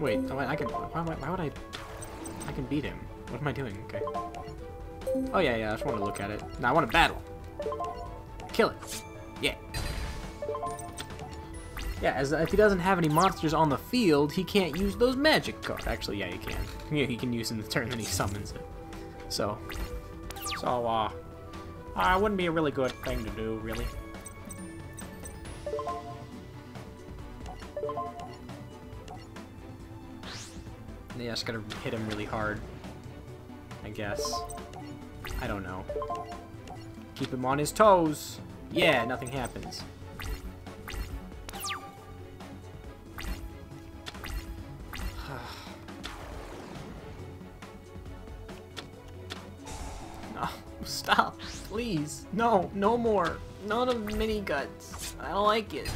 Wait, I can. Why, why, why would I? I can beat him. What am I doing? Okay. Oh yeah, yeah. I just want to look at it. No, I want to battle. Kill it. Yeah. Yeah, as if he doesn't have any monsters on the field, he can't use those magic cards. Actually, yeah, he can. Yeah, he can use in the turn that he summons it. So, So, uh, uh, wouldn't be a really good thing to do, really. Yeah, just gotta hit him really hard. I guess. I don't know. Keep him on his toes. Yeah, nothing happens. no, stop, please. No, no more. None of mini guts. I don't like it.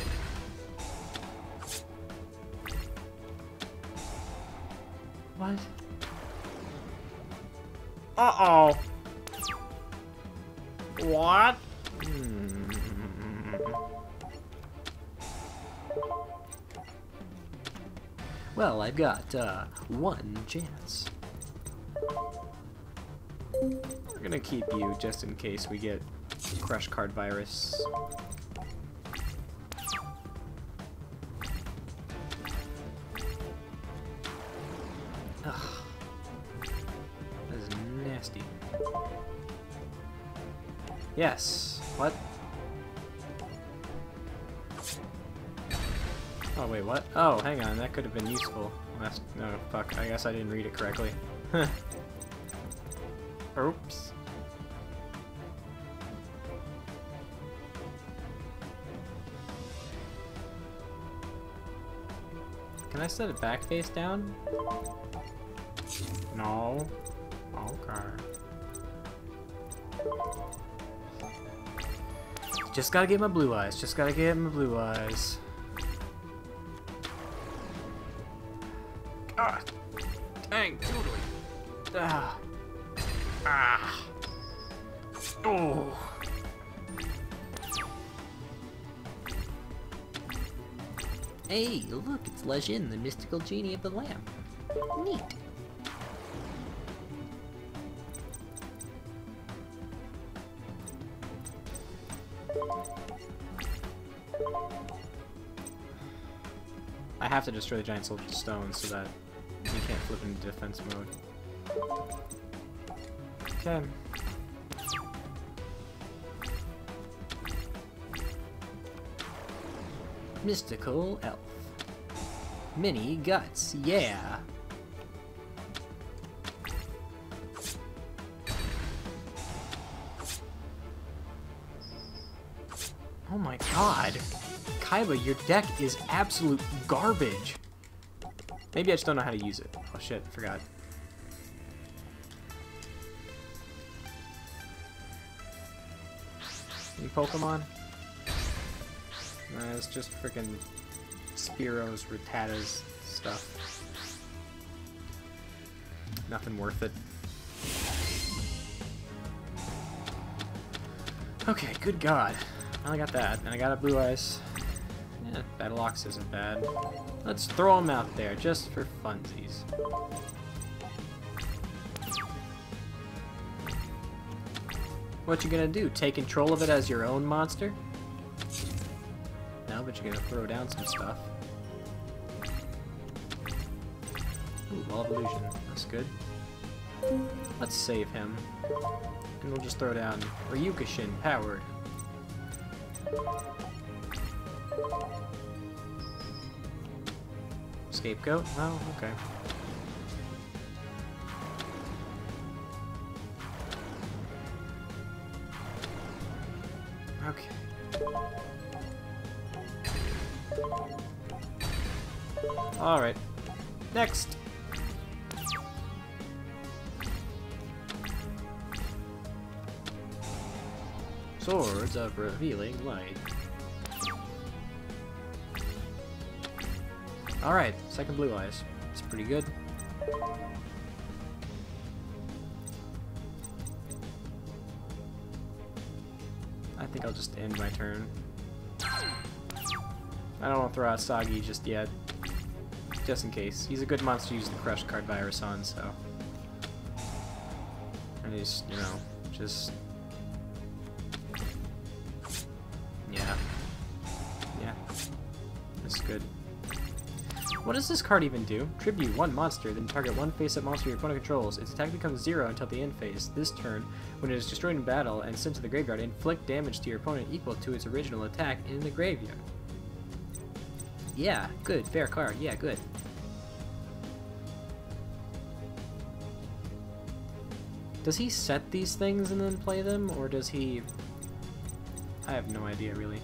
Uh-oh. What? Hmm. Well, I've got uh, one chance. We're gonna keep you just in case we get crush card virus. Yes. What? Oh, wait, what? Oh, hang on, that could have been useful. Last, no, fuck, I guess I didn't read it correctly. Oops. Can I set it back face down? No. Okay. Just gotta get my blue eyes. Just gotta get my blue eyes. Ah, dang, totally. Ah, ah. Oh. Hey, look, it's La Jinn, the mystical genie of the lamp. Neat. I have to destroy the giant soldier stone so that he can't flip into defense mode. Okay. Mystical elf. Mini guts, yeah. Oh my god. Kaiba, your deck is absolute garbage. Maybe I just don't know how to use it. Oh shit, forgot. Any Pokemon? Nah, it's just freaking Spearow's, Rattatas stuff. Nothing worth it. Okay, good god. I got that, and I got a Blue Eyes. Yeah, Battle Ox isn't bad. Let's throw him out there, just for funsies. What you gonna do? Take control of it as your own monster? No, but you're gonna throw down some stuff. Ooh, Wall of Illusion. That's good. Let's save him. And we'll just throw down Ryu-Kishin Powered. Scapegoat? Oh, okay. Okay. Alright. Next! Swords of Revealing Light. Alright, second Blue Eyes. It's pretty good. I think I'll just end my turn. I don't want to throw out Saggi just yet. just in case. He's a good monster to use the Crush Card Virus on, so... And he's, you know, just... Yeah. Yeah. That's good. What does this card even do? Tribute one monster, then target one face-up monster your opponent controls. Its attack becomes zero until the end phase. This turn, when it is destroyed in battle and sent to the graveyard, inflict damage to your opponent equal to its original attack in the graveyard. Yeah, good. Fair card. Yeah, good. Does he set these things and then play them, or does he... I have no idea, really.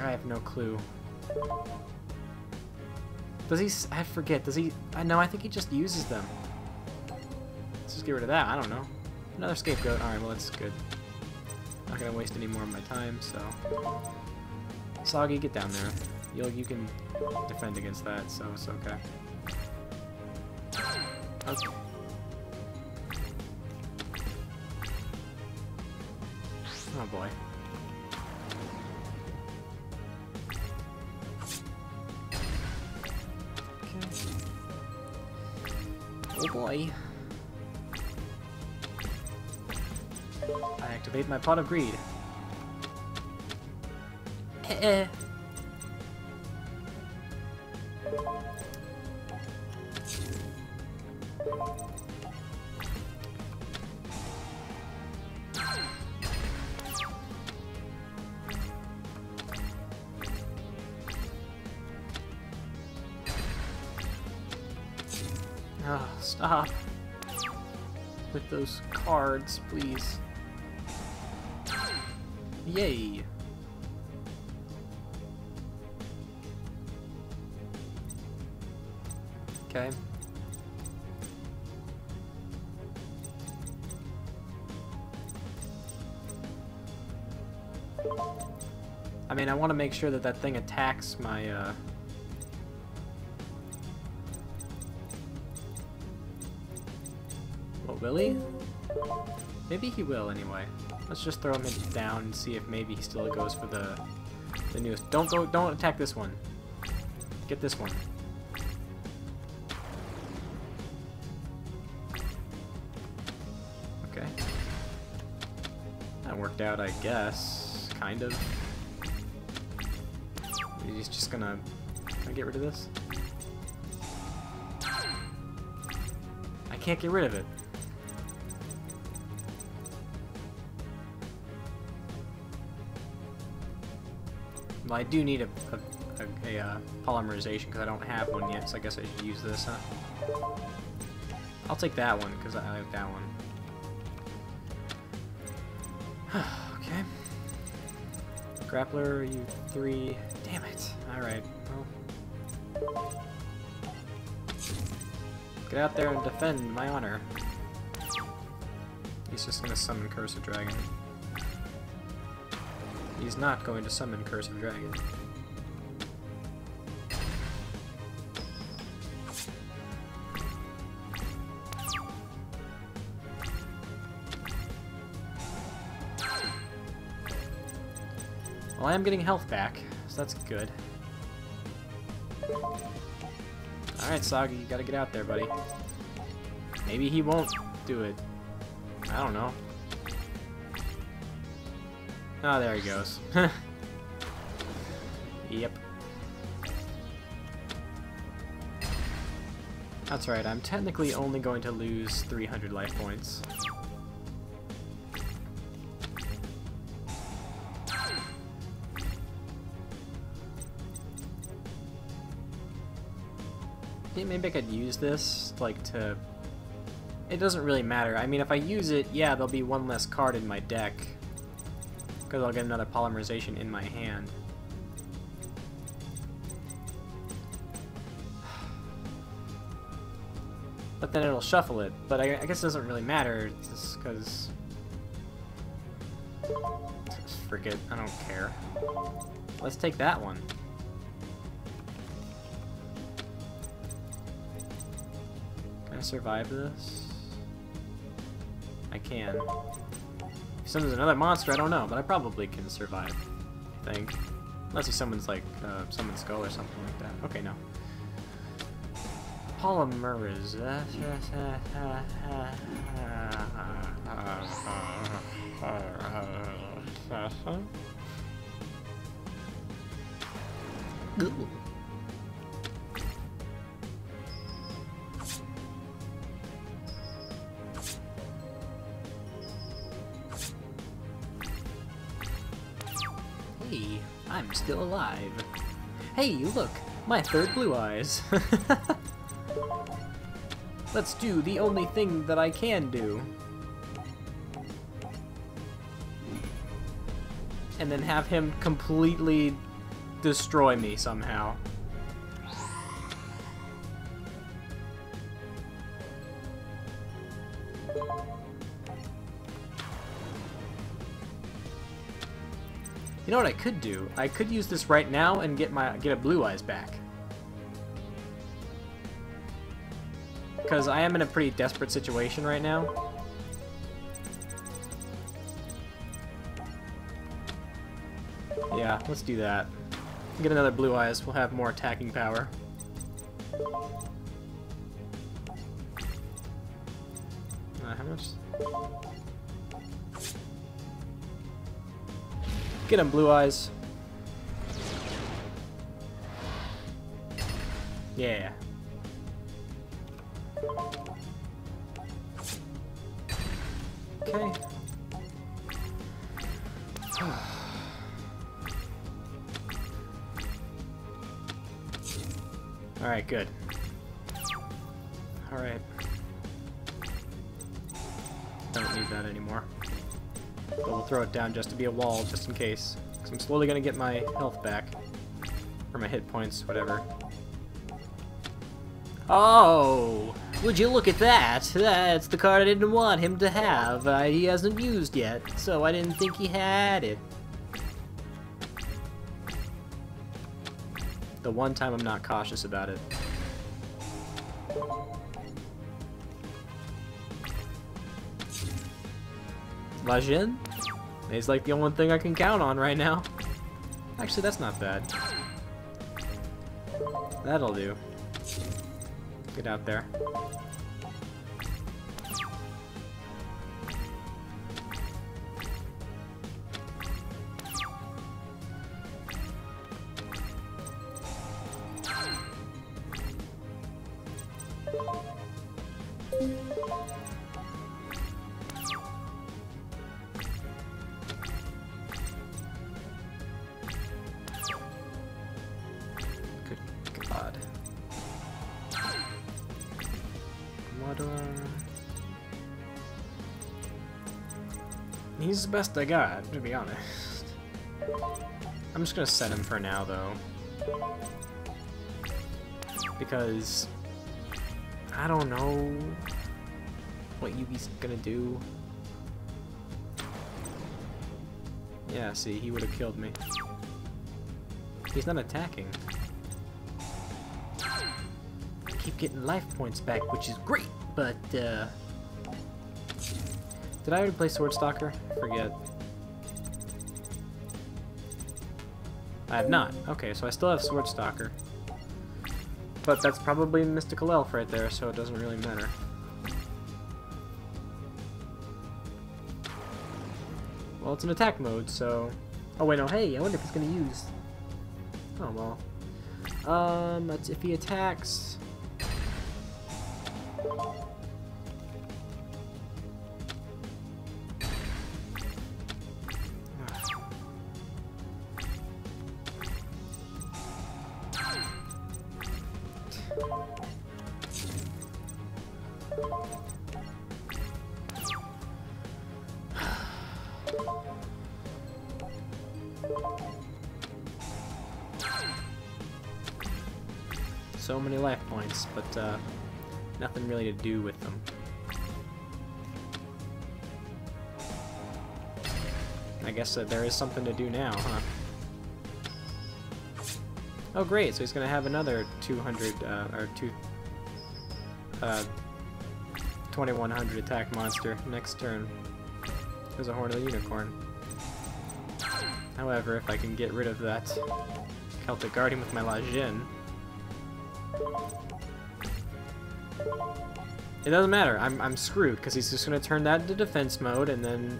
I have no clue. Does he... I forget. Does he... I know, I think he just uses them. Let's just get rid of that. I don't know. Another scapegoat. Alright, well, that's good. Not gonna waste any more of my time, so... Saggi, get down there. You'll, you can defend against that, so it's okay. Okay. Oh boy. Oh boy. I activate my pot of greed. Eh. eh. Cards, please. Yay! Okay. I mean, I want to make sure that that thing attacks my, uh... Well, will he? Maybe he will, anyway. Let's just throw him down and see if maybe he still goes for the the newest. Don't go. Don't attack this one. Get this one. Okay. That worked out, I guess. Kind of. He's just gonna. Can I get rid of this? I can't get rid of it. Well, I do need a, a, a, a uh, polymerization because I don't have one yet, so I guess I should use this, huh? I'll take that one because I like that one. okay. Grappler, you three. Damn it. Alright, well. Get out there and defend my honor. He's just gonna summon Curse of Dragon. He's not going to summon Curse of Dragon. Well, I am getting health back, so that's good. Alright, Saggi, you gotta get out there, buddy. Maybe he won't do it. I don't know. Oh, there he goes. yep. That's right, I'm technically only going to lose 300 life points. Maybe I could use this, like, to... It doesn't really matter. I mean, if I use it, yeah, there'll be one less card in my deck. Because I'll get another polymerization in my hand. But then it'll shuffle it. But I, I guess it doesn't really matter, just because... Forget, I don't care. Let's take that one. Can I survive this? I can. If summons another monster, I don't know, but I probably can survive. I think. Unless he summons like uh, summon skull or something like that. Okay, no. Polymers. Ooh. Still alive. Hey, look, my third blue eyes. Let's do the only thing that I can do. And then have him completely destroy me somehow. You know what I could do? I could use this right now and get my get a blue eyes back. Because I am in a pretty desperate situation right now. Yeah, let's do that. Get another blue eyes, we'll have more attacking power. Uh, how much? Get him, blue eyes. Yeah. Okay. Alright, good. Throw it down just to be a wall, just in case. Because I'm slowly going to get my health back. Or my hit points, whatever. Oh! Would you look at that? That's the card I didn't want him to have. Uh, he hasn't used yet, so I didn't think he had it. The one time I'm not cautious about it. La Jinn? He's like the only thing I can count on right now. Actually, that's not bad. That'll do. Get out there. He's the best I got, to be honest. I'm just gonna set him for now, though. Because... I don't know what Yugi's gonna do. Yeah, see, he would have killed me. He's not attacking. I keep getting life points back, which is great, but, uh... Did I already play Sword Stalker? Forget. I have not. Okay, so I still have Sword Stalker. But that's probably Mystical Elf right there, so it doesn't really matter. Well, it's an attack mode, so... Oh, wait, no, hey, I wonder if he's gonna use... Oh, well. Um, if he attacks... So many life points, but uh, nothing really to do with them. I guess uh, there is something to do now, huh? Oh great, so he's gonna have another 200, uh, or two, uh, 2100 attack monster next turn. There's a Horn of the Unicorn. However, if I can get rid of that Celtic Guardian with my La Jinn, it doesn't matter. I'm, I'm screwed because he's just going to turn that into defense mode and then...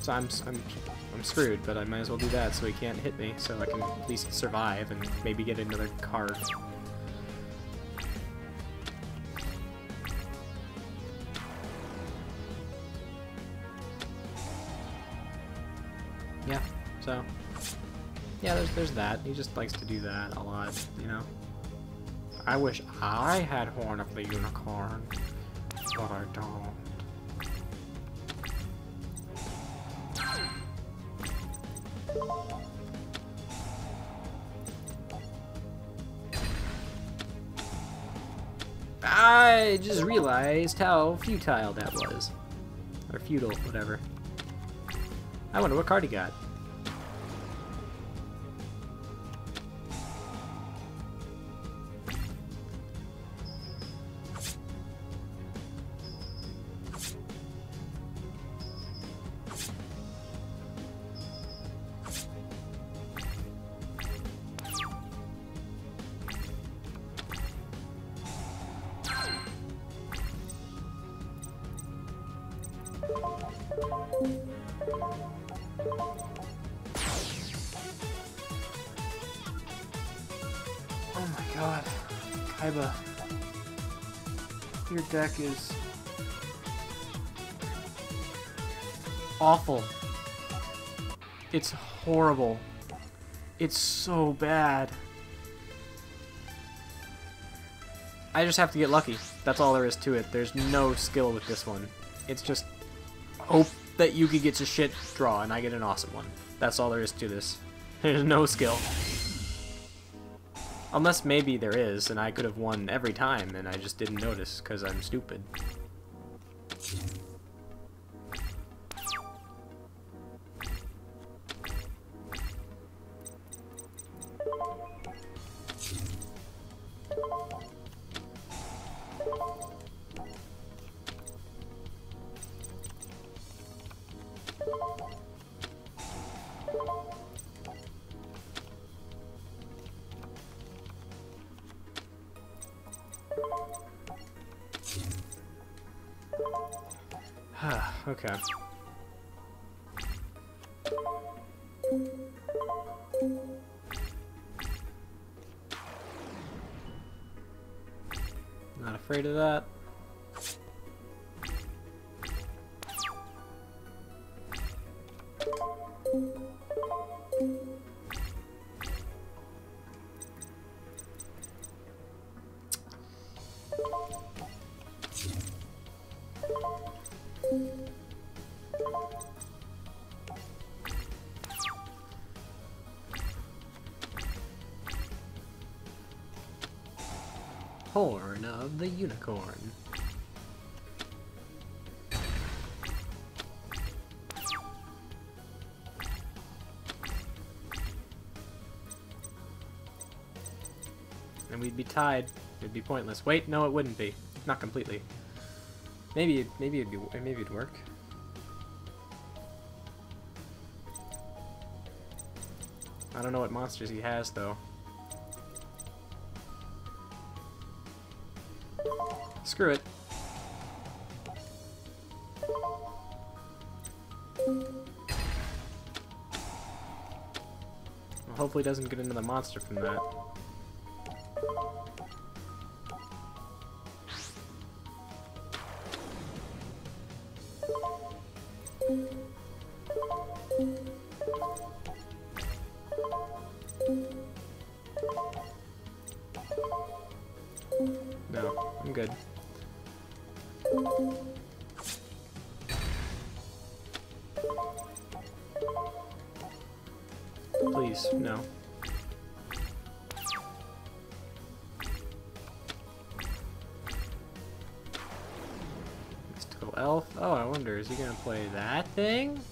So I'm, I'm, I'm screwed, but I might as well do that so he can't hit me so I can at least survive and maybe get another card. There's, that. He just likes to do that a lot, you know? I wish I had Horn of the Unicorn, but I don't. I just realized how futile that was. Or futile, whatever. I wonder what card he got. Oh my god. Kaiba. Your deck is awful. It's horrible. It's so bad. I just have to get lucky. That's all there is to it. There's no skill with this one. It's just hope that Yugi gets a shit draw and I get an awesome one. That's all there is to this. There's no skill. Unless maybe there is, and I could have won every time, and I just didn't notice because I'm stupid. Not afraid of that. Horn of the Unicorn. And we'd be tied. It'd be pointless. Wait, no, it wouldn't be. Not completely. Maybe, maybe it'd be, maybe it'd work. I don't know what monsters he has though. Screw it. Well, hopefully doesn't get into the monster from that. Elf? Oh, I wonder, is he gonna play that thing?